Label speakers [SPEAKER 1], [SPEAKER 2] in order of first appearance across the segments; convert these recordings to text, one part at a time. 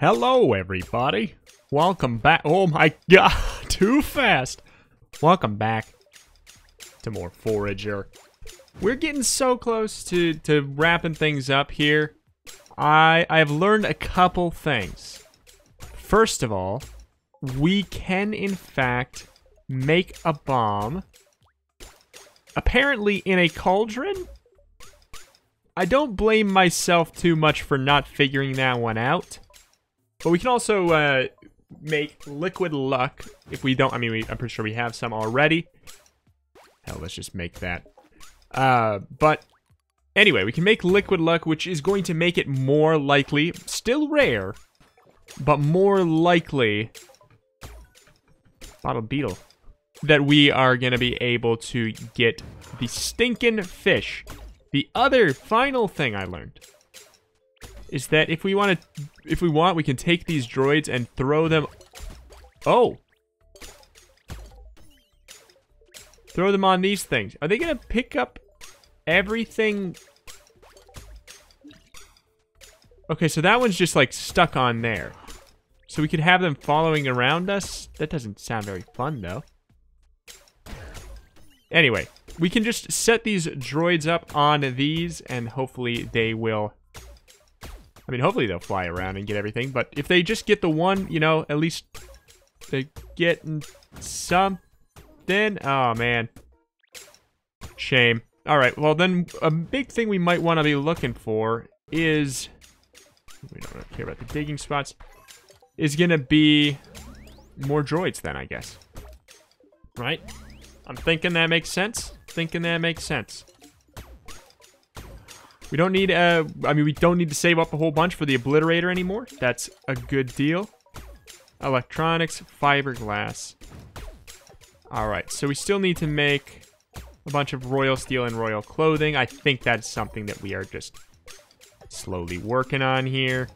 [SPEAKER 1] Hello, everybody. Welcome back. Oh my god, too fast. Welcome back to more Forager. We're getting so close to, to wrapping things up here. I, I have learned a couple things. First of all, we can, in fact, make a bomb. Apparently in a cauldron? I don't blame myself too much for not figuring that one out. But we can also uh, make liquid luck if we don't. I mean, we, I'm pretty sure we have some already. Hell, let's just make that. Uh, but anyway, we can make liquid luck, which is going to make it more likely, still rare, but more likely. Bottle beetle. That we are going to be able to get the stinking fish. The other final thing I learned is that if we want to, if we want, we can take these droids and throw them. Oh. Throw them on these things. Are they going to pick up everything? Okay, so that one's just like stuck on there. So we could have them following around us? That doesn't sound very fun, though. Anyway, we can just set these droids up on these, and hopefully they will I mean, hopefully they'll fly around and get everything, but if they just get the one, you know, at least they get something. Oh, man. Shame. All right, well, then a big thing we might want to be looking for is... We don't care about the digging spots. Is going to be more droids then, I guess. Right? I'm thinking that makes sense. Thinking that makes sense. We don't need, uh, I mean, we don't need to save up a whole bunch for the obliterator anymore. That's a good deal. Electronics, fiberglass. All right, so we still need to make a bunch of royal steel and royal clothing. I think that's something that we are just slowly working on here.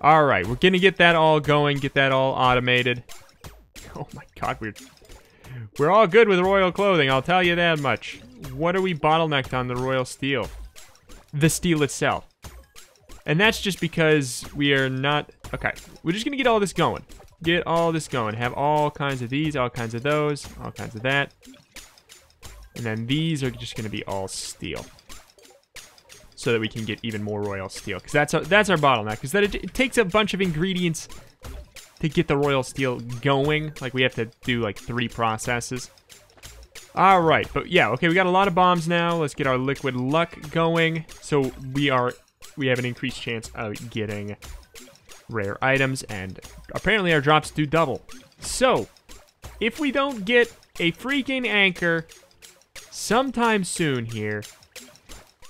[SPEAKER 1] All right, we're gonna get that all going, get that all automated. Oh my god, we're we're all good with royal clothing, I'll tell you that much. What are we bottlenecked on the royal steel? The steel itself. And that's just because we are not... Okay, we're just going to get all this going. Get all this going. Have all kinds of these, all kinds of those, all kinds of that. And then these are just going to be all steel. So that we can get even more royal steel. Because that's, our, that's our bottleneck. Because that it, it takes a bunch of ingredients to get the royal steel going. Like, we have to do, like, three processes. All right, but yeah, okay, we got a lot of bombs now. Let's get our liquid luck going. So we are, we have an increased chance of getting rare items, and apparently our drops do double. So, if we don't get a freaking anchor sometime soon here,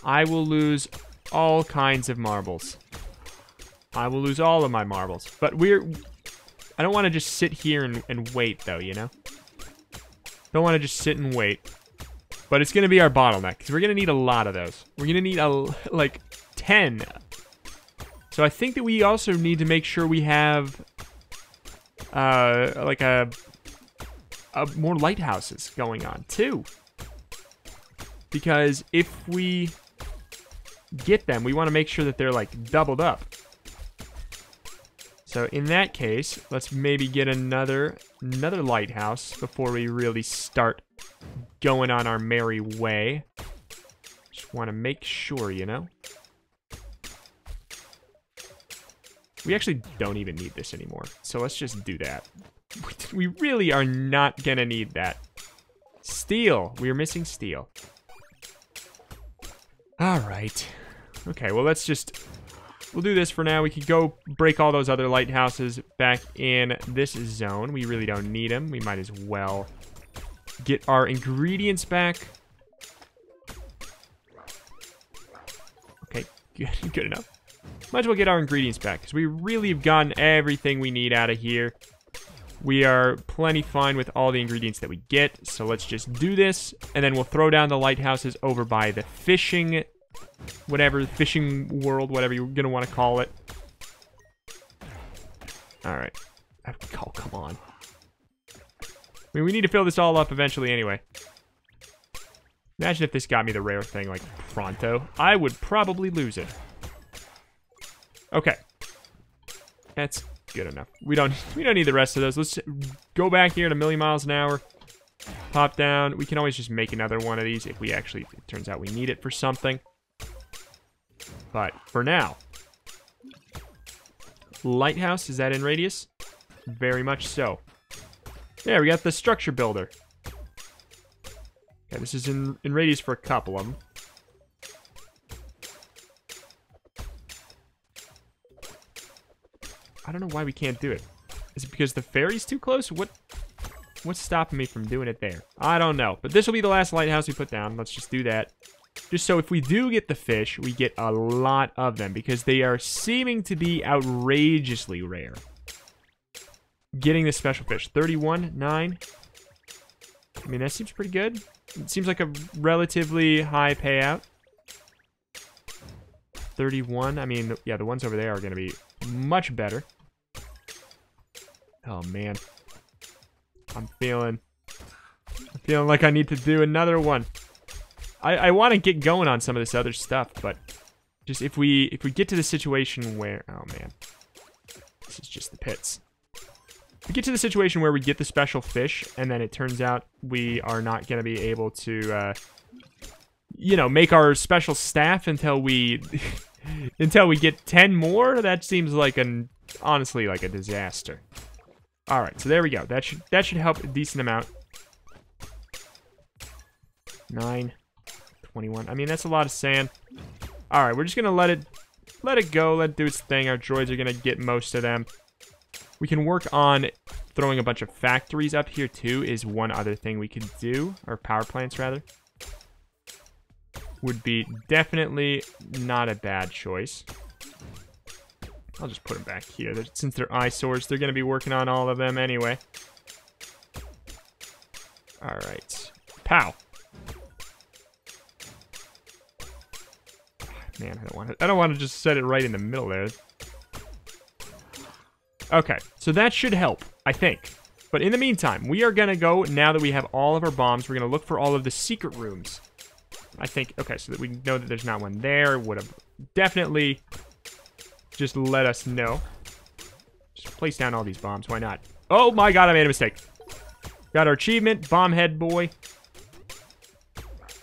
[SPEAKER 1] I will lose all kinds of marbles. I will lose all of my marbles. But we're... I don't want to just sit here and, and wait, though, you know? Don't want to just sit and wait. But it's going to be our bottleneck, because we're going to need a lot of those. We're going to need, a, like, 10. So I think that we also need to make sure we have, uh, like, a, a more lighthouses going on, too. Because if we get them, we want to make sure that they're, like, doubled up. So in that case, let's maybe get another another lighthouse before we really start going on our merry way. Just want to make sure, you know? We actually don't even need this anymore. So let's just do that. We really are not to need that. Steel. We are missing steel. All right. Okay, well, let's just We'll do this for now. We could go break all those other lighthouses back in this zone. We really don't need them. We might as well get our ingredients back. Okay, good, good enough. Might as well get our ingredients back, because we really have gotten everything we need out of here. We are plenty fine with all the ingredients that we get, so let's just do this, and then we'll throw down the lighthouses over by the fishing whatever, fishing world, whatever you're to want to call it. Alright. Oh, come on. I mean, we need to fill this all up eventually anyway. Imagine if this got me the rare thing, like, pronto. I would probably lose it. Okay. That's good enough. We don't we don't need the rest of those. Let's go back here at a million miles an hour. Pop down. We can always just make another one of these if we actually, turns out we need it for something. But for now, lighthouse, is that in radius? Very much so. There, we got the structure builder. This is in, in radius for a couple of them. I don't know why we can't do it. Is it because the ferry's too close? What? What's stopping me from doing it there? I don't know. But this will be the last lighthouse we put down. Let's just do that. Just so if we do get the fish, we get a lot of them because they are seeming to be outrageously rare. Getting the special fish. 31, 9. I mean, that seems pretty good. It seems like a relatively high payout. 31. I mean, yeah, the ones over there are going to be much better. Oh, man. I'm feeling... I'm feeling like I need to do another one. I, I want to get going on some of this other stuff, but just if we if we get to the situation where oh man, this is just the pits. We get to the situation where we get the special fish, and then it turns out we are not going to be able to, uh, you know, make our special staff until we until we get ten more. That seems like an honestly like a disaster. All right, so there we go. That should that should help a decent amount. Nine. 21. I mean, that's a lot of sand. All right, we're just gonna let it let it go, let it do its thing. Our droids are gonna get most of them. We can work on throwing a bunch of factories up here too. Is one other thing we could do, or power plants rather. Would be definitely not a bad choice. I'll just put them back here. Since they're eyesores, they're gonna be working on all of them anyway. All right, pow. Man, I don't want to. I don't want to just set it right in the middle there. Okay, so that should help, I think. But in the meantime, we are gonna go now that we have all of our bombs. We're gonna look for all of the secret rooms. I think. Okay, so that we know that there's not one there. Would have definitely just let us know. Just place down all these bombs. Why not? Oh my god, I made a mistake. Got our achievement, bomb head boy.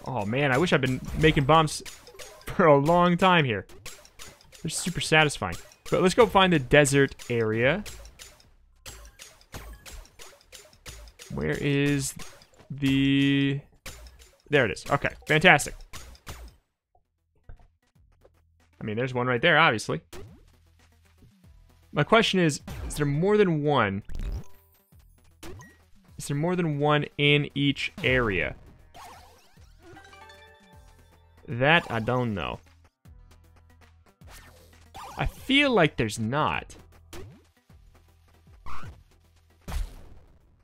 [SPEAKER 1] Oh man, I wish I'd been making bombs for a long time here. They're super satisfying. But let's go find the desert area. Where is the... There it is. Okay, fantastic. I mean, there's one right there, obviously. My question is, is there more than one? Is there more than one in each area? That I don't know. I feel like there's not.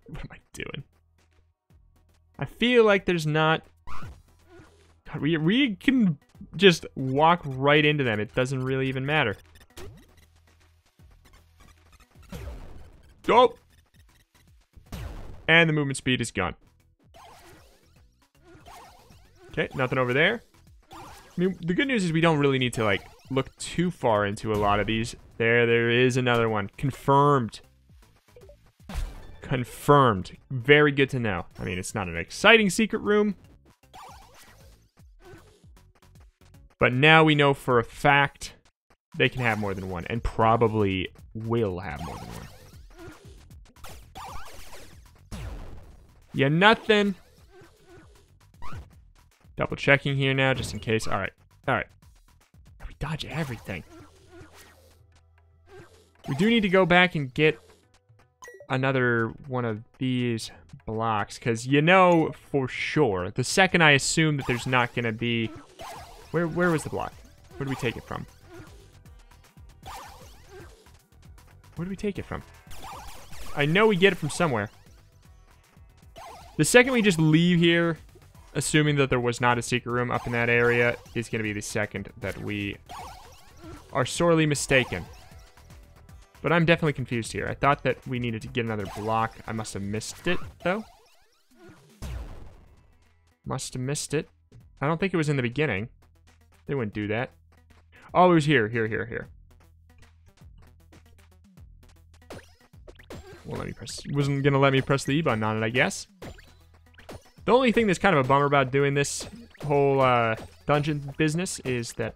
[SPEAKER 1] What am I doing? I feel like there's not. God, we, we can just walk right into them. It doesn't really even matter. Go! And the movement speed is gone. Okay, nothing over there. I mean, the good news is we don't really need to, like, look too far into a lot of these. There, there is another one. Confirmed. Confirmed. Very good to know. I mean, it's not an exciting secret room. But now we know for a fact they can have more than one. And probably will have more than one. Yeah, nothing. Double checking here now, just in case. All right. All right. We dodge everything. We do need to go back and get another one of these blocks, because you know for sure, the second I assume that there's not going to be... Where, where was the block? Where did we take it from? Where did we take it from? I know we get it from somewhere. The second we just leave here, assuming that there was not a secret room up in that area, is going to be the second that we are sorely mistaken. But I'm definitely confused here. I thought that we needed to get another block. I must have missed it, though. Must have missed it. I don't think it was in the beginning. They wouldn't do that. Oh, it was here, here, here, here. won't let me press. Wasn't gonna let me press the E button on it, I guess. The only thing that's kind of a bummer about doing this whole uh, dungeon business is that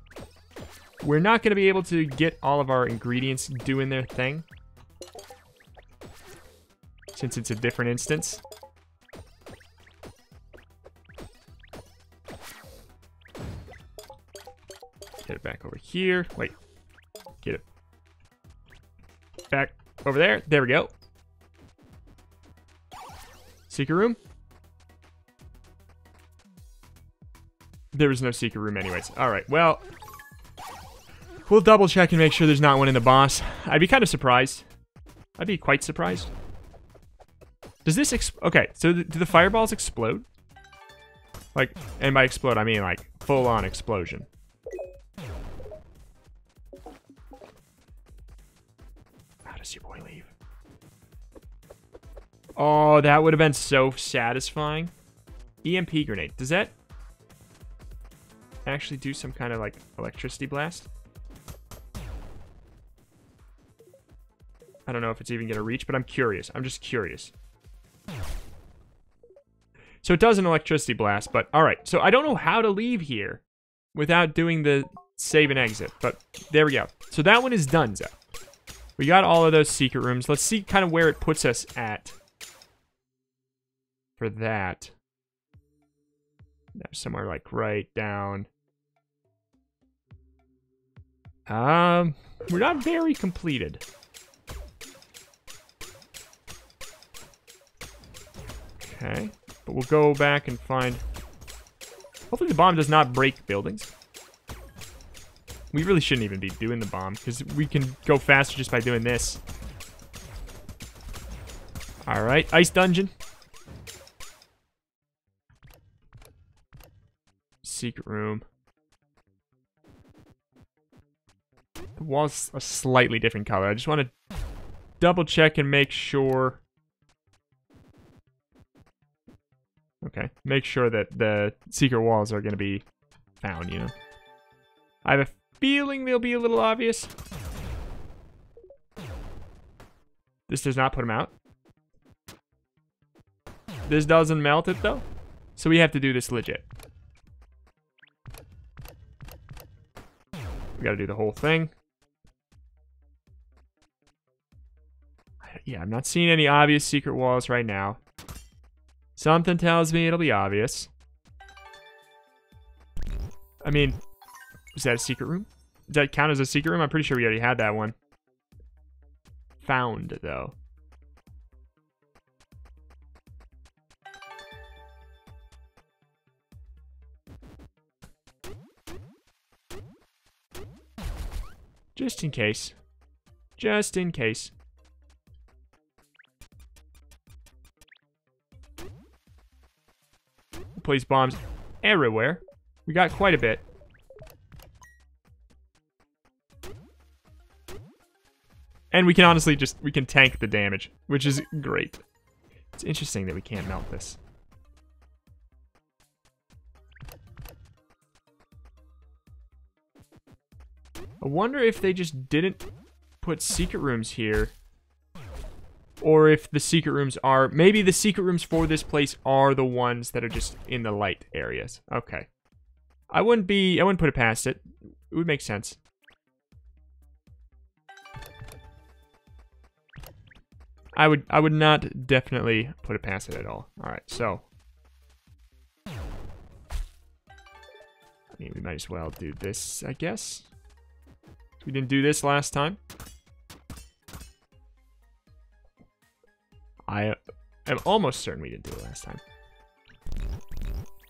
[SPEAKER 1] we're not gonna be able to get all of our ingredients doing their thing since it's a different instance. Get it back over here. Wait. Get it back over there. There we go. Secret room? There was no secret room anyways. Alright, well... We'll double check and make sure there's not one in the boss. I'd be kind of surprised. I'd be quite surprised. Does this ex- Okay, so th do the fireballs explode? Like, and by explode, I mean like full-on explosion. How does your boy leave? Oh, that would have been so satisfying. EMP grenade. Does that actually do some kind of like electricity blast? I don't know if it's even going to reach, but I'm curious. I'm just curious. So it does an electricity blast, but alright. So I don't know how to leave here without doing the save and exit, but there we go. So that one is done. We got all of those secret rooms. Let's see kind of where it puts us at for that. Somewhere like right down. Um, we're not very completed. Okay. But we'll go back and find... Hopefully the bomb does not break buildings. We really shouldn't even be doing the bomb, because we can go faster just by doing this. Alright, ice dungeon. Secret room. Wall's a slightly different color. I just want to double check and make sure Okay. Make sure that the secret walls are going to be found, you know. I have a feeling they'll be a little obvious. This does not put them out. This doesn't melt it, though. So we have to do this legit. We got to do the whole thing. Yeah, I'm not seeing any obvious secret walls right now. Something tells me it'll be obvious. I mean, is that a secret room? Does that count as a secret room? I'm pretty sure we already had that one. Found, though. Just in case. Just in case. Place bombs everywhere. We got quite a bit. And we can honestly just, we can tank the damage, which is great. It's interesting that we can't melt this. I wonder if they just didn't put secret rooms here or if the secret rooms are maybe the secret rooms for this place are the ones that are just in the light areas. Okay. I wouldn't be I wouldn't put it past it. It would make sense. I would I would not definitely put it past it at all. All right. So I mean, we might as well do this, I guess. We didn't do this last time. I am almost certain we didn't do it last time.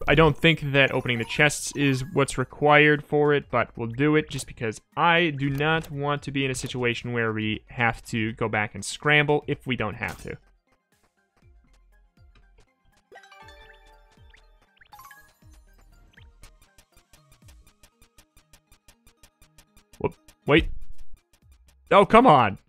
[SPEAKER 1] I don't think that opening the chests is what's required for it, but we'll do it just because I do not want to be in a situation where we have to go back and scramble if we don't have to. Whoop. Wait. Oh, come on.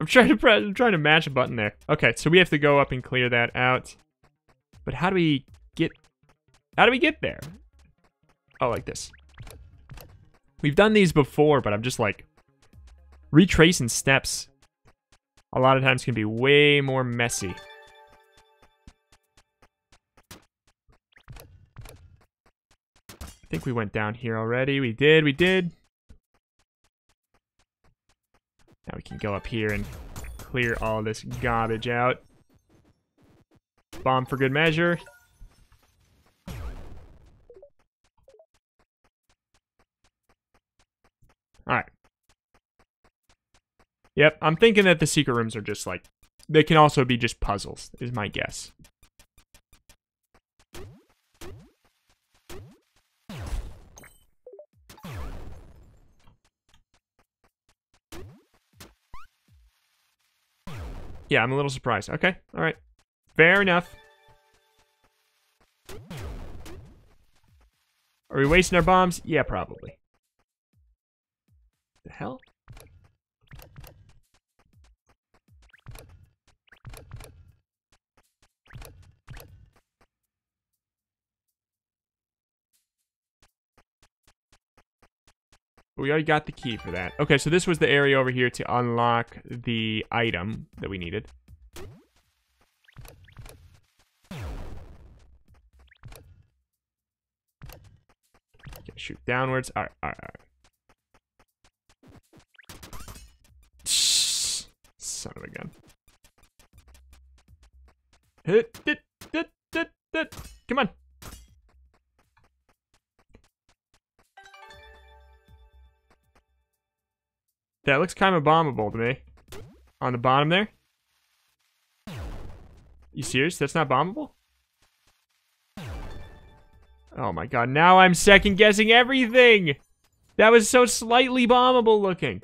[SPEAKER 1] I'm trying to press, I'm trying to match a button there. Okay, so we have to go up and clear that out. But how do we get, how do we get there? Oh, like this. We've done these before, but I'm just like retracing steps a lot of times can be way more messy. I think we went down here already. We did, we did. Now we can go up here and clear all this garbage out. Bomb for good measure. Alright. Yep, I'm thinking that the secret rooms are just like... They can also be just puzzles, is my guess. Yeah, I'm a little surprised. Okay, alright. Fair enough. Are we wasting our bombs? Yeah, probably. The hell? We already got the key for that. Okay, so this was the area over here to unlock the item that we needed. Shoot downwards. Alright, alright, alright. Son of a gun. Hit, hit, hit, hit, hit. Come on. That looks kind of bombable to me. On the bottom there. You serious? That's not bombable? Oh my god, now I'm second guessing everything! That was so slightly bombable looking.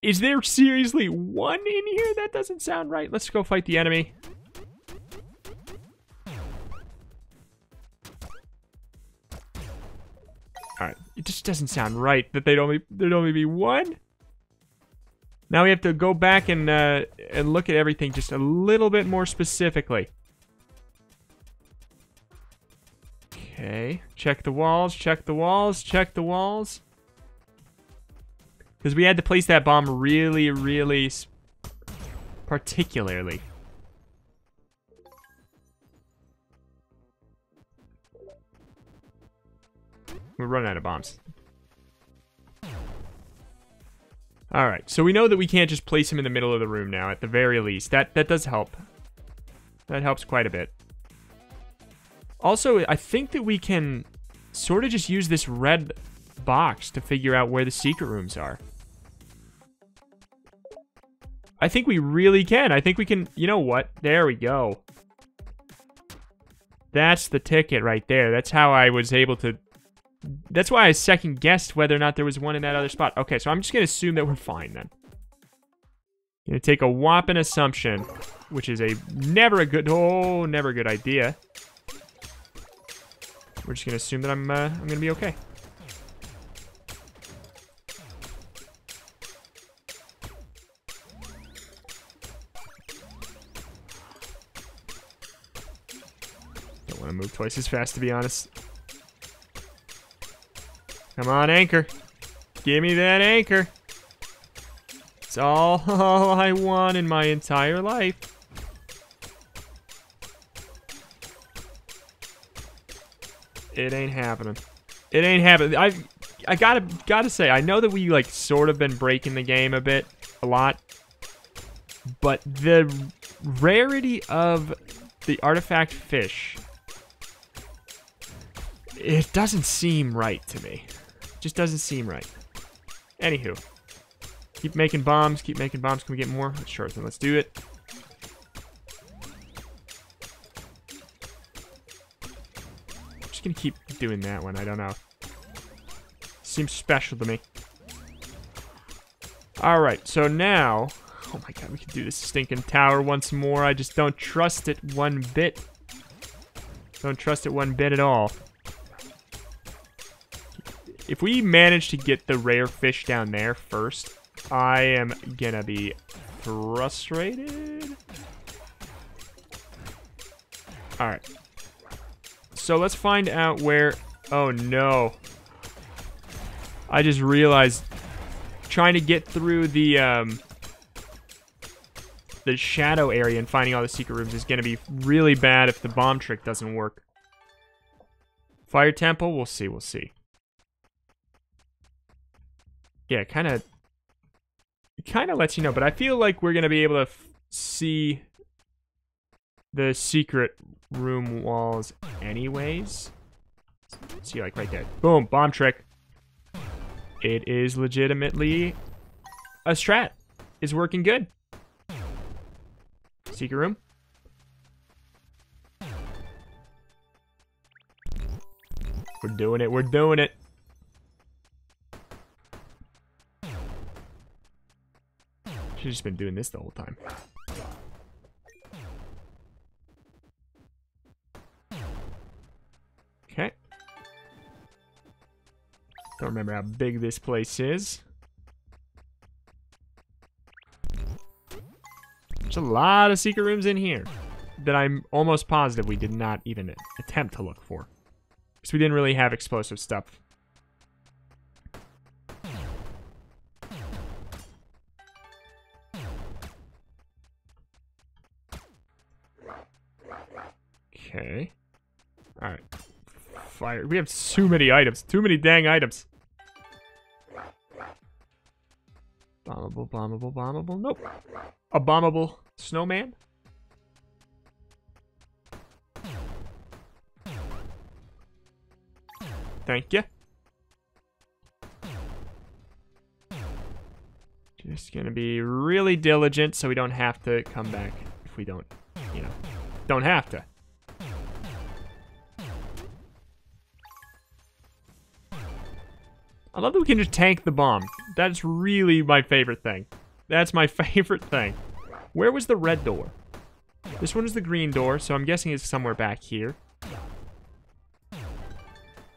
[SPEAKER 1] Is there seriously one in here? That doesn't sound right. Let's go fight the enemy. It just doesn't sound right that they'd only there'd only be one. Now we have to go back and uh, and look at everything just a little bit more specifically. Okay, check the walls, check the walls, check the walls. Because we had to place that bomb really, really particularly. We're running out of bombs. Alright, so we know that we can't just place him in the middle of the room now, at the very least. That, that does help. That helps quite a bit. Also, I think that we can sort of just use this red box to figure out where the secret rooms are. I think we really can. I think we can... You know what? There we go. That's the ticket right there. That's how I was able to that's why I second guessed whether or not there was one in that other spot. Okay, so I'm just going to assume that we're fine then. Gonna take a whopping assumption, which is a never a good, oh, never a good idea. We're just gonna assume that I'm, uh, I'm gonna be okay. Don't want to move twice as fast, to be honest. Come on, anchor. Give me that anchor. It's all, all I want in my entire life. It ain't happening. It ain't happening. I I gotta gotta say, I know that we like sort of been breaking the game a bit, a lot, but the rarity of the artifact fish, it doesn't seem right to me. Just doesn't seem right. Anywho. Keep making bombs. Keep making bombs. Can we get more? Sure, then let's do it. I'm just gonna keep doing that one. I don't know. Seems special to me. Alright, so now... Oh my god, we can do this stinking tower once more. I just don't trust it one bit. Don't trust it one bit at all. If we manage to get the rare fish down there first, I am gonna be frustrated. Alright. So let's find out where... Oh, no. I just realized trying to get through the um, the shadow area and finding all the secret rooms is going to be really bad if the bomb trick doesn't work. Fire temple, we'll see, we'll see. Yeah, kind of kind of lets you know, but I feel like we're going to be able to see the secret room walls anyways. See, like right there. Boom, bomb trick. It is legitimately a strat. Is working good. Secret room. We're doing it. We're doing it. Should've just been doing this the whole time. Okay. Don't remember how big this place is. There's a lot of secret rooms in here that I'm almost positive we did not even attempt to look for. Because we didn't really have explosive stuff. Alright. Fire. We have too many items. Too many dang items. Bombable, bombable, bombable. Nope. A snowman? Thank you. Just gonna be really diligent so we don't have to come back if we don't, you know, don't have to. I love that we can just tank the bomb. That's really my favorite thing. That's my favorite thing. Where was the red door? This one is the green door, so I'm guessing it's somewhere back here.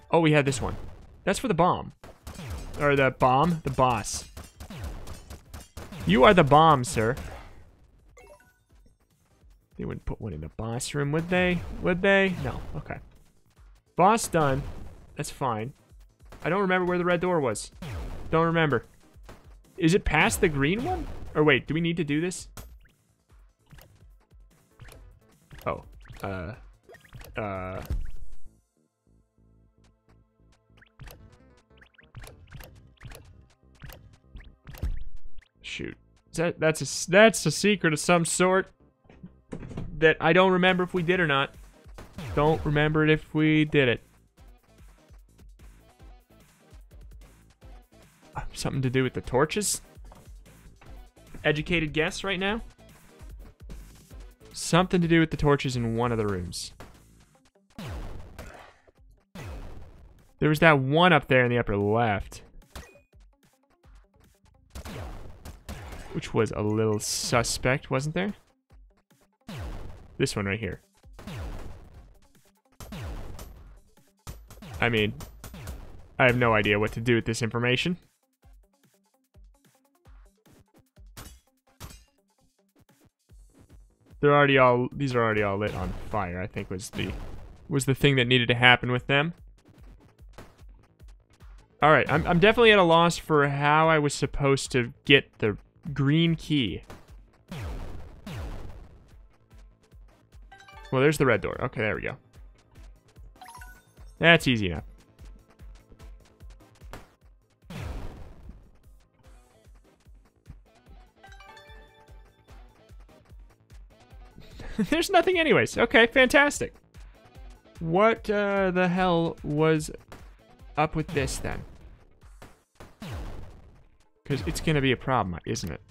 [SPEAKER 1] Oh, we had this one. That's for the bomb. Or the bomb? The boss. You are the bomb, sir. They wouldn't put one in the boss room, would they? Would they? No. Okay. Boss done. That's fine. I don't remember where the red door was. Don't remember. Is it past the green one? Or wait, do we need to do this? Oh. Uh. Uh. Shoot. Is that that's a that's a secret of some sort that I don't remember if we did or not. Don't remember it if we did it. Something to do with the torches? Educated guess right now? Something to do with the torches in one of the rooms. There was that one up there in the upper left. Which was a little suspect, wasn't there? This one right here. I mean, I have no idea what to do with this information. They're already all these are already all lit on fire, I think was the was the thing that needed to happen with them. Alright, I'm I'm definitely at a loss for how I was supposed to get the green key. Well, there's the red door. Okay, there we go. That's easy enough. There's nothing anyways. Okay, fantastic. What uh, the hell was up with this then? Because it's going to be a problem, isn't it?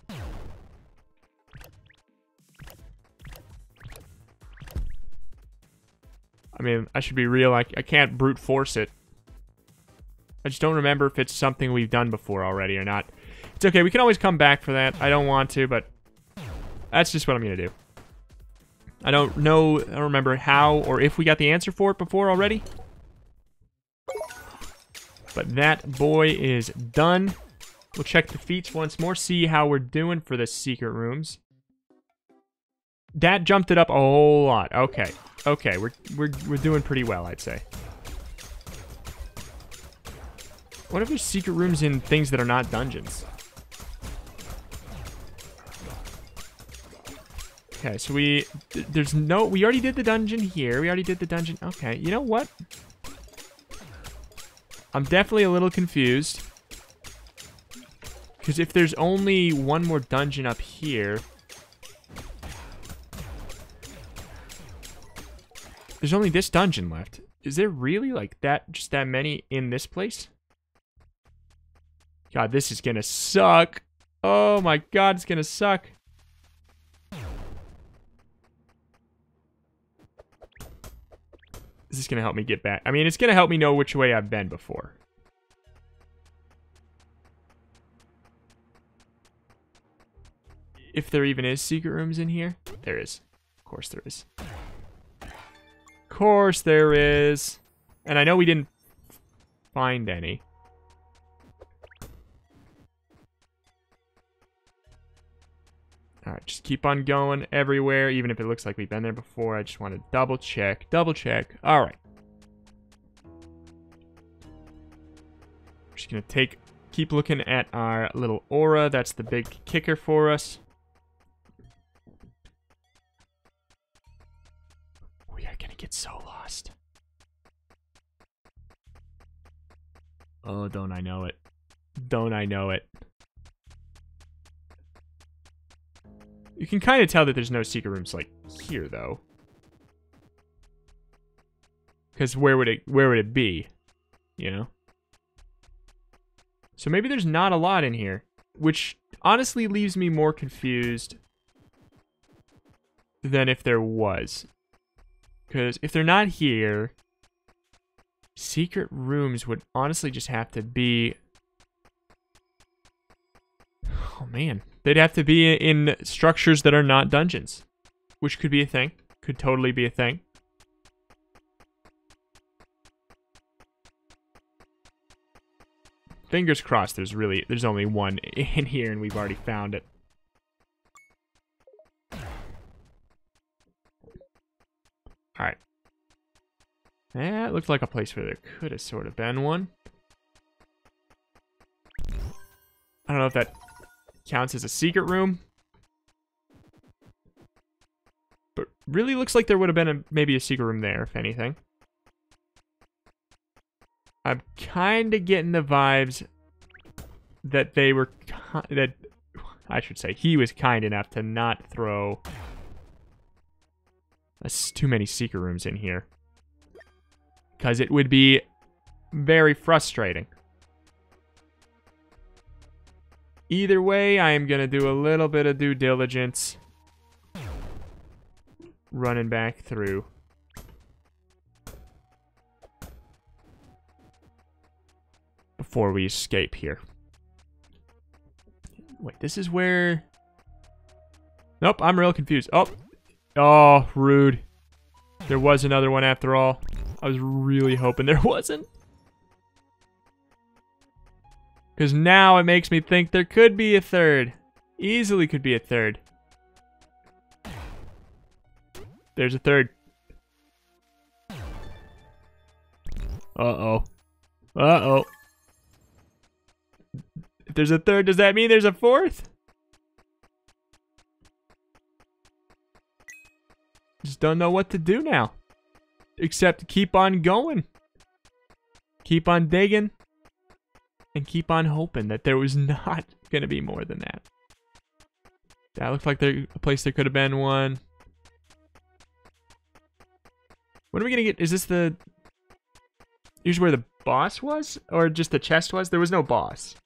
[SPEAKER 1] I mean, I should be real. I, I can't brute force it. I just don't remember if it's something we've done before already or not. It's okay. We can always come back for that. I don't want to, but that's just what I'm going to do. I don't know, I don't remember how or if we got the answer for it before already. But that boy is done. We'll check the feats once more, see how we're doing for the secret rooms. That jumped it up a whole lot. Okay. Okay, we're we're we're doing pretty well, I'd say. What if there's secret rooms in things that are not dungeons? Okay, so we... th- There's no... We already did the dungeon here. We already did the dungeon... Okay, you know what? I'm definitely a little confused. Because if there's only one more dungeon up here... There's only this dungeon left. Is there really, like, that... Just that many in this place? God, this is gonna suck. Oh my god, it's gonna suck. This is this gonna help me get back? I mean, it's gonna help me know which way I've been before. If there even is secret rooms in here. There is. Of course there is. Of course there is. And I know we didn't find any. Alright, just keep on going everywhere, even if it looks like we've been there before. I just want to double check, double check. Alright. Just gonna take, keep looking at our little aura. That's the big kicker for us. We are gonna get so lost. Oh, don't I know it. Don't I know it. You can kind of tell that there's no secret rooms like here though. Cuz where would it where would it be? You know? So maybe there's not a lot in here, which honestly leaves me more confused than if there was. Cuz if they're not here, secret rooms would honestly just have to be Oh man, they'd have to be in structures that are not dungeons, which could be a thing. Could totally be a thing. Fingers crossed. There's really there's only one in here, and we've already found it. All right. That looked like a place where there could have sort of been one. I don't know if that counts as a secret room. But really looks like there would have been a, maybe a secret room there, if anything. I'm kind of getting the vibes that they were, that, I should say, he was kind enough to not throw too many secret rooms in here. Because it would be very frustrating. Either way, I am going to do a little bit of due diligence. Running back through. Before we escape here. Wait, this is where... Nope, I'm real confused. Oh, oh, rude. There was another one after all. I was really hoping there wasn't. Because now it makes me think there could be a third. Easily could be a third. There's a third. Uh-oh. Uh-oh. If there's a third, does that mean there's a fourth? Just don't know what to do now. Except keep on going. Keep on digging and keep on hoping that there was not going to be more than that. That looked like there, a place there could have been one. What are we going to get... Is this the... Here's where the boss was? Or just the chest was? There was no boss.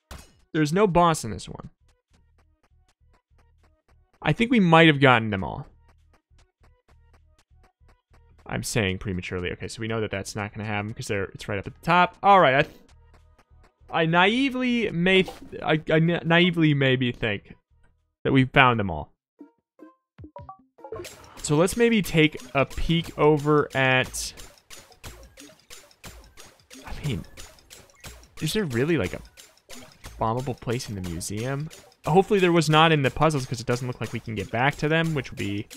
[SPEAKER 1] There's no boss in this one. I think we might have gotten them all. I'm saying prematurely. Okay, so we know that that's not going to happen because it's right up at the top. All right, I I naively may, I, I naively maybe think that we found them all. So let's maybe take a peek over at. I mean, is there really like a bombable place in the museum? Hopefully there was not in the puzzles because it doesn't look like we can get back to them, which would be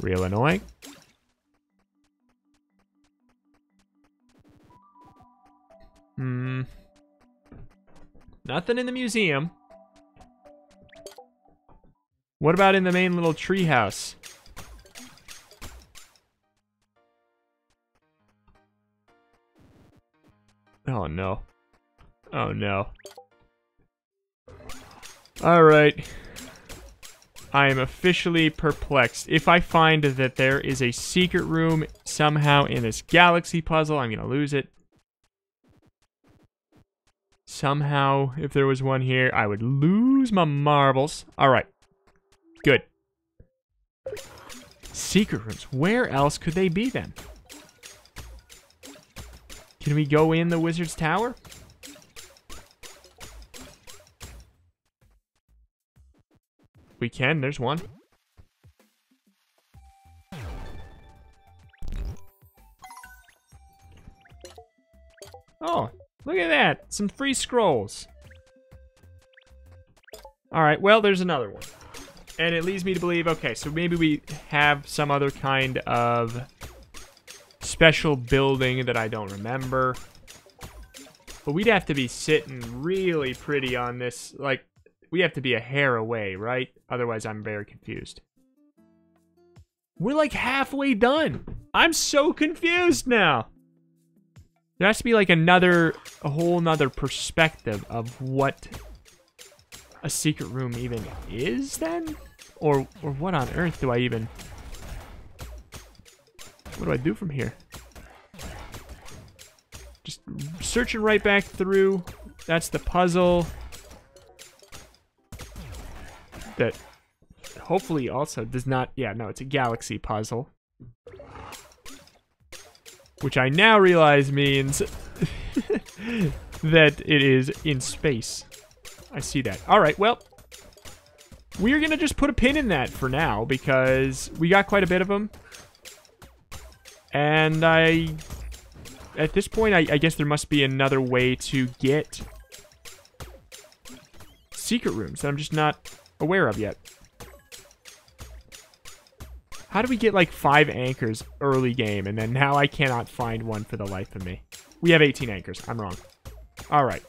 [SPEAKER 1] real annoying. Hmm. Nothing in the museum. What about in the main little treehouse? Oh no. Oh no. Alright. I am officially perplexed. If I find that there is a secret room somehow in this galaxy puzzle, I'm to lose it. Somehow, if there was one here, I would lose my marbles. Alright. Good. Secret rooms. Where else could they be then? Can we go in the wizard's tower? We can, there's one. Look at that. Some free scrolls. Alright, well, there's another one. And it leads me to believe, okay, so maybe we have some other kind of special building that I don't remember. But we'd have to be sitting really pretty on this. Like, we have to be a hair away, right? Otherwise, I'm very confused. We're like halfway done. I'm so confused now. There has to be like another, a whole nother perspective of what a secret room even is then? Or, or what on earth do I even... What do I do from here? Just searching right back through. That's the puzzle. That hopefully also does not... Yeah, no, it's a galaxy puzzle. Which I now realize means that it is in space. I see that. All right, well, we're going to just put a pin in that for now because we got quite a bit of them. And I... At this point, I, I guess there must be another way to get secret rooms that I'm just not aware of yet. How do we get like five anchors early game and then now I cannot find one for the life of me? We have 18 anchors. I'm wrong. All right.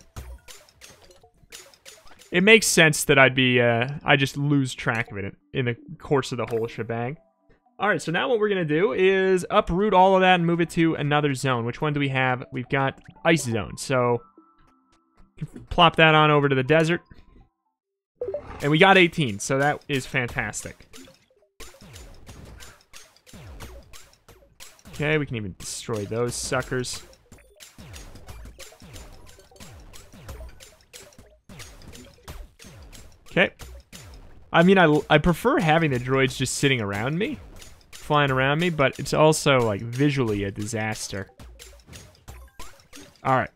[SPEAKER 1] It makes sense that I'd be, uh, I just lose track of it in the course of the whole shebang. All right, so now what we're going to do is uproot all of that and move it to another zone. Which one do we have? We've got Ice Zone. So plop that on over to the desert. And we got 18, so that is fantastic. Okay, we can even destroy those suckers. Okay. I mean, I, I prefer having the droids just sitting around me flying around me, but it's also, like, visually a disaster. Alright.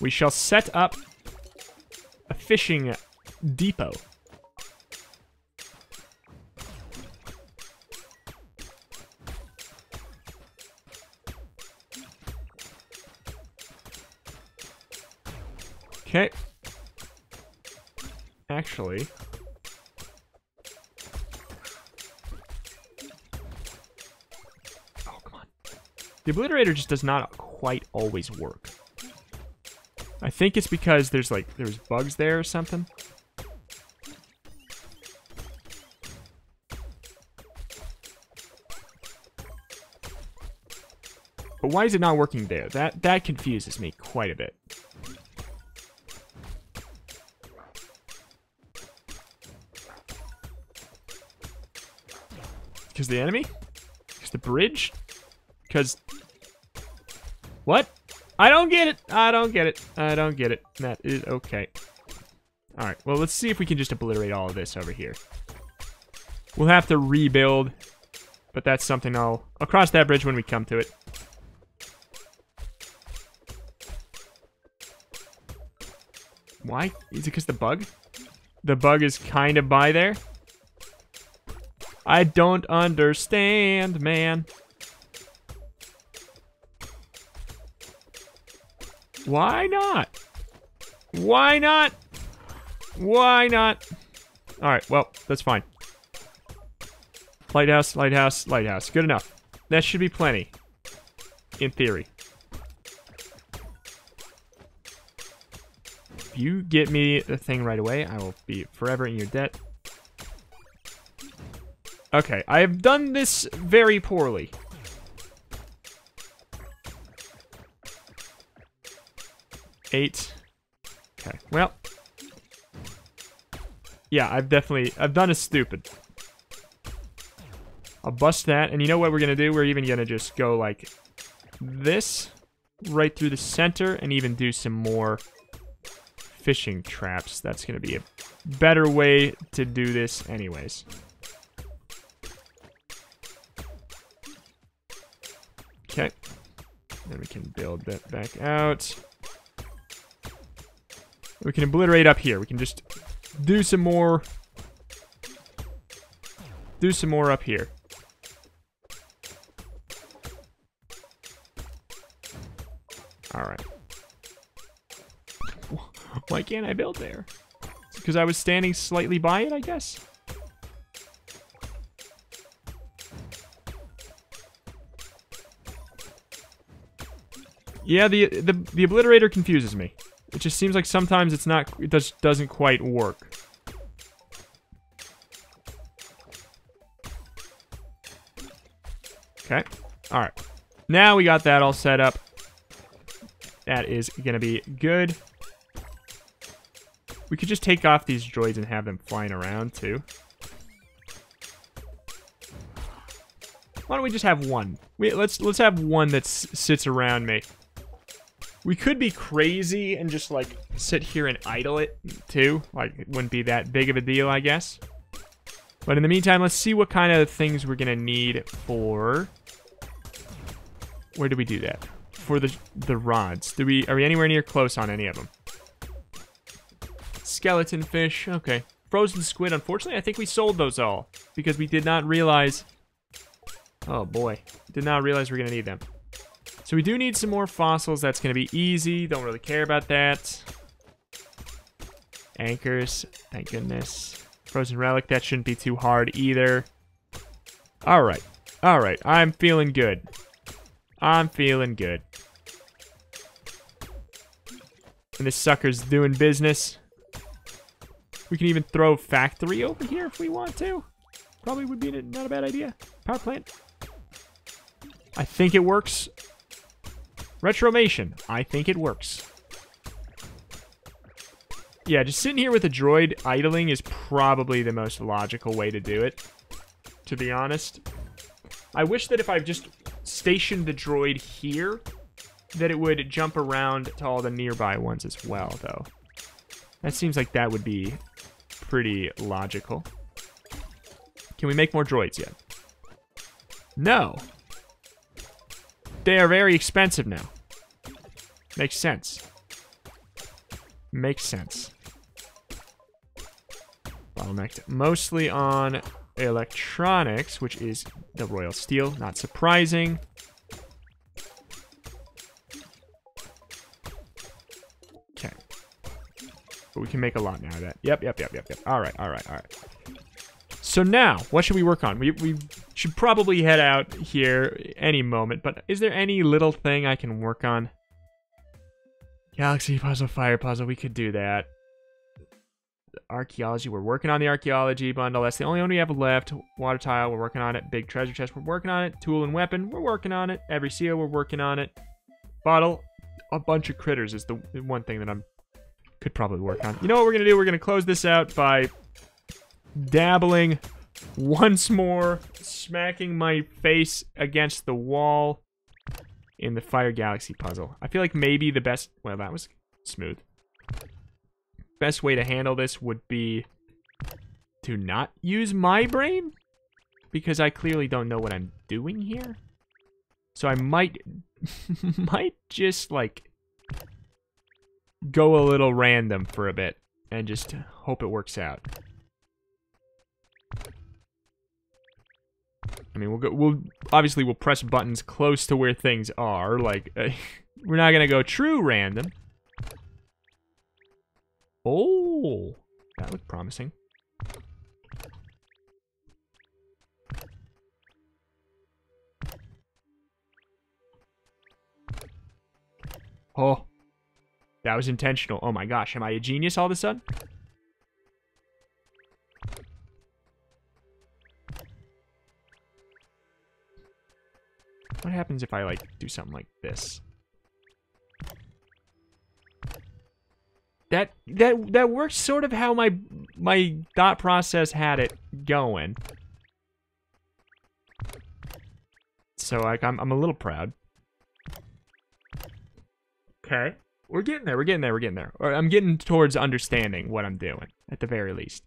[SPEAKER 1] We shall set up a fishing depot. Okay. Actually, Oh, come on. The obliterator just does not quite always work. I think it's because there's like, there's bugs there or something. But why is it not working there? That that confuses me quite a bit. Because the enemy? Because the bridge? Because what? I don't get it. I don't get it. I don't get it. That is okay. Alright, well, let's see if we can just obliterate all of this over here. We'll have to rebuild, but that's something I'll... I'll cross that bridge when we come to it. Why? Is it because the bug? The bug is kind of by there? I don't understand, man. Why not? Why not? Why not? Alright, well, that's fine. Lighthouse, lighthouse, lighthouse. Good enough. That should be plenty. In theory. If you get me the thing right away, I will be forever in your debt. Okay, I have done this very poorly. Eight. Okay, well. Yeah, I've definitely, I've done it stupid. I'll bust that, and you know what we're gonna do? We're even gonna just go like this, right through the center, and even do some more fishing traps. That's gonna be a better way to do this anyways. Okay. Then we can build that back out. We can obliterate up here. We can just do some more... Do some more up here. Alright. Why can't I build there? Because I was standing slightly by it, I guess? Yeah, the, the the obliterator confuses me. It just seems like sometimes it's not it just doesn't quite work. Okay. All right. Now we got that all set up. That is going to be good. We could just take off these droids and have them flying around too. Why don't we just have one? We, let's let's have one that sits around me. We could be crazy and just, like, sit here and idle it, too. Like, it wouldn't be that big of a deal, I guess. But in the meantime, let's see what kind of things we're to need for... Where do we do that? For the the rods. Do we Are we anywhere near close on any of them? Skeleton fish. Okay. Frozen squid. Unfortunately, I think we sold those all. Because we did not realize... Oh, boy. Did not realize we going to need them. So we do need some more fossils. That's going to be easy. Don't really care about that. Anchors. Thank goodness. Frozen relic. That shouldn't be too hard either. All right. All right. I'm feeling good. I'm feeling good. And this sucker's doing business. We can even throw factory over here if we want to. Probably would be not a bad idea. Power plant. I think it works. Retromation. I think it works. Yeah, just sitting here with a droid idling is probably the most logical way to do it. To be honest. I wish that if I've just stationed the droid here, that it would jump around to all the nearby ones as well, though. That seems like that would be pretty logical. Can we make more droids yet? No. They are very expensive now. Makes sense. Makes sense. Bottlenecked mostly on electronics, which is the Royal Steel. Not surprising. Okay. But we can make a lot now of that. Yep, yep, yep, yep, yep. All right, all right, all right. So now, what should we work on? We, we should probably head out here any moment, but is there any little thing I can work on? Galaxy puzzle, fire puzzle, we could do that. Archaeology, we're working on the archaeology bundle. That's the only one we have left. Water tile, we're working on it. Big treasure chest, we're working on it. Tool and weapon, we're working on it. Every seal, we're working on it. Bottle, a bunch of critters is the one thing that I'm could probably work on. You know what we're gonna do? We're gonna close this out by dabbling once more, smacking my face against the wall in the Fire Galaxy puzzle. I feel like maybe the best... Well, that was smooth. Best way to handle this would be to not use my brain because I clearly don't know what I'm doing here. So I might might just like go a little random for a bit and just hope it works out. I mean, we'll go. We'll obviously we'll press buttons close to where things are. Like, uh, we're not gonna go true random. Oh, that looked promising. Oh, That was intentional. Oh my gosh, am I a genius all of a sudden? What happens if I, like, do something like this? That that that works sort of how my my thought process had it going. So like I'm I'm a little proud. Okay. We're getting there. We're getting there. We're getting there. Or I'm getting towards understanding what I'm doing at the very least.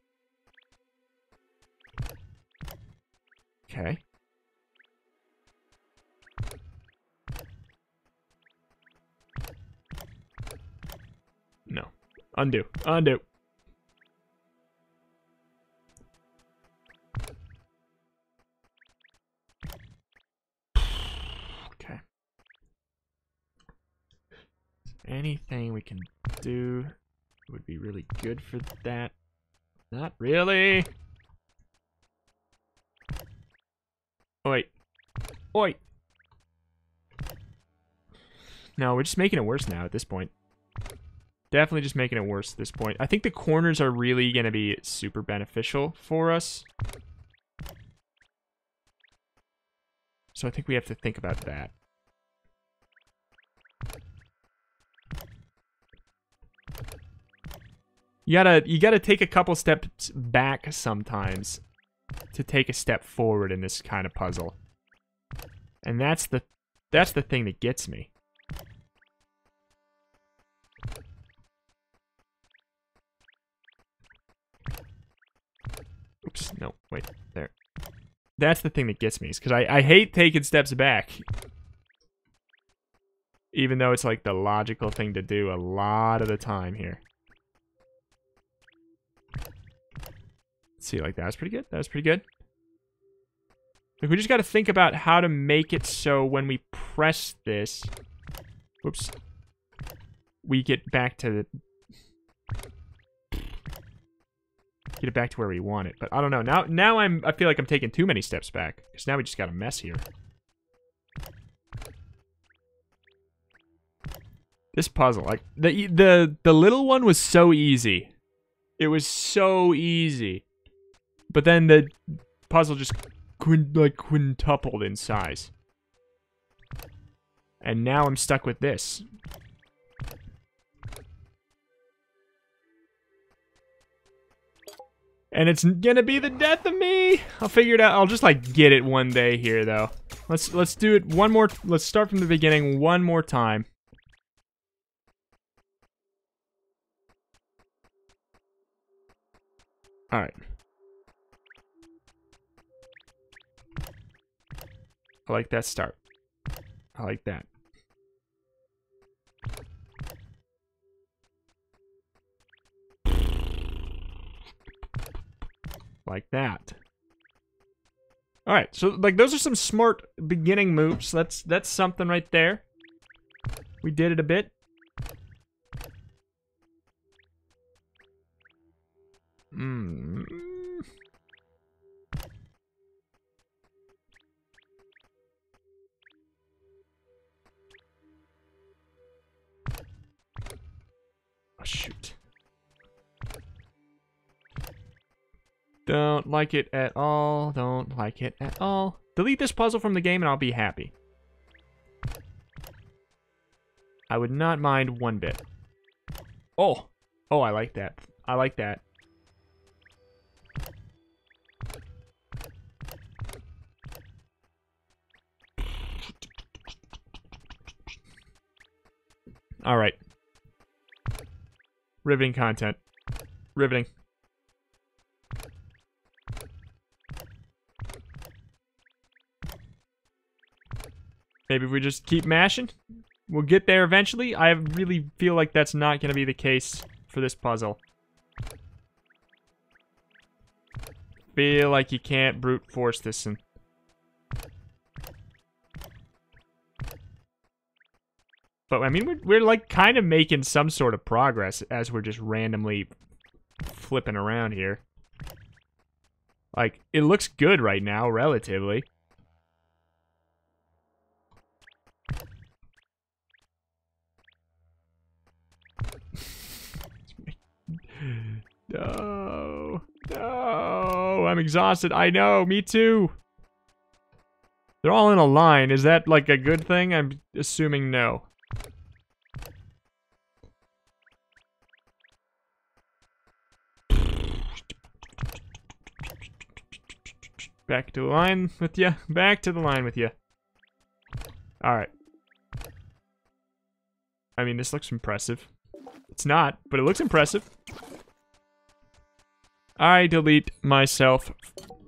[SPEAKER 1] Okay. Undo. Undo. Okay. Anything we can do would be really good for that. Not really. Oh, Oi. Oi. Oh, no, we're just making it worse now at this point. Definitely just making it worse at this point. I think the corners are really going to be super beneficial for us. So I think we have to think about that. You gotta, you gotta take a couple steps back sometimes to take a step forward in this kind of puzzle. And that's the, that's the thing that gets me. Oops, no, wait, there. That's the thing that gets me, is because I, I hate taking steps back. Even though it's like the logical thing to do a lot of the time here. Let's see, like that was pretty good. That was pretty good. Like we just got to think about how to make it so when we press this, whoops, we get back to the get it back to where we want it. But I don't know. Now now I'm I feel like I'm taking too many steps back. Because now we just got a mess here. This puzzle, like the the the little one was so easy. It was so easy. But then the puzzle just like quintupled in size. And now I'm stuck with this. And it's gonna be the death of me. I'll figure it out. I'll just like get it one day here though. Let's let's do it one more let's start from the beginning one more time. Alright. I like that start. I like that. Like that. All right, so like those are some smart beginning moves. That's that's something right there. We did it a bit. Like it at all. Don't like it at all. Delete this puzzle from the game and I'll be happy. I would not mind one bit. Oh. Oh, I like that. I like that. All right. Riveting content. Riveting. Maybe if we just keep mashing, we'll get there eventually. I really feel like that's not going to be the case for this puzzle. Feel like you can't brute force this and But, I mean, we're, we're, like, kind of making some sort of progress as we're just randomly flipping around here. Like, it looks good right now, relatively. No. No. I'm exhausted. I know. Me too. They're all in a line. Is that like a good thing? I'm assuming no. Back to the line with you. Back to the line with you. Alright. I mean, this looks impressive. It's not, but it looks impressive. I delete myself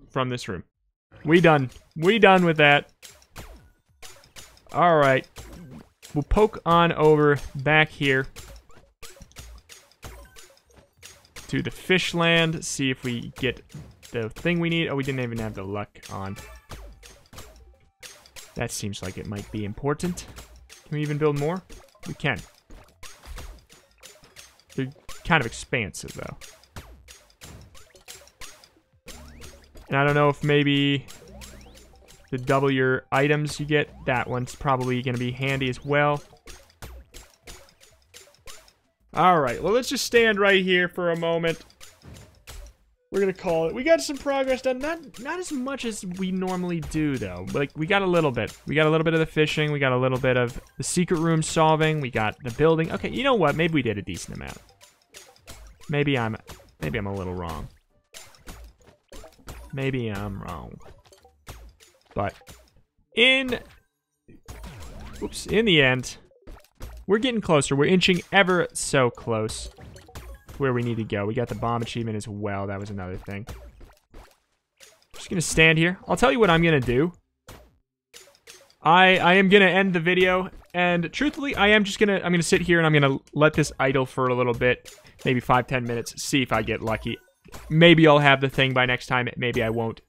[SPEAKER 1] from this room. We done. We done with that. Alright. We'll poke on over back here to the fish land, see if we get the thing we need. Oh, we didn't even have the luck on. That seems like it might be important. Can we even build more? We can. They're kind of expansive, though. And I don't know if maybe the double your items you get, that one's probably going to be handy as well. Alright, well let's just stand right here for a moment. We're gonna call it. We got some progress done. Not not as much as we normally do, though. Like, we got a little bit. We got a little bit of the fishing. We got a little bit of the secret room solving. We got the building. Okay, you know what? Maybe we did a decent amount. Maybe I'm... Maybe I'm a little wrong. Maybe I'm wrong. But in... Oops. In the end, we're getting closer. We're inching ever so close where we need to go. We got the bomb achievement as well. That was another thing. Just gonna stand here. I'll tell you what I'm gonna do. I I am gonna end the video, and truthfully, I am just gonna I'm gonna sit here and I'm gonna let this idle for a little bit, maybe five ten minutes, see if I get lucky. Maybe I'll have the thing by next time. Maybe I won't.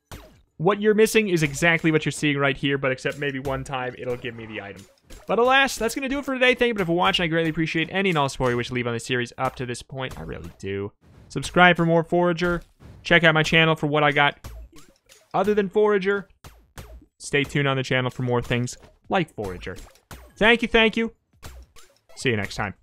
[SPEAKER 1] What you're missing is exactly what you're seeing right here, but except maybe one time it'll give me the item. But alas, that's going to do it for today. Thank you for watching. I greatly appreciate any and all support you wish to leave on the series up to this point. I really do. Subscribe for more Forager. Check out my channel for what I got other than Forager. Stay tuned on the channel for more things like Forager. Thank you, thank you. See you next time.